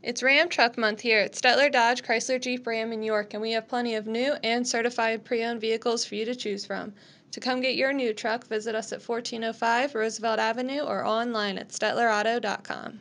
It's Ram Truck Month here at Stetler Dodge Chrysler Jeep Ram in York, and we have plenty of new and certified pre owned vehicles for you to choose from. To come get your new truck, visit us at 1405 Roosevelt Avenue or online at StetlerAuto.com.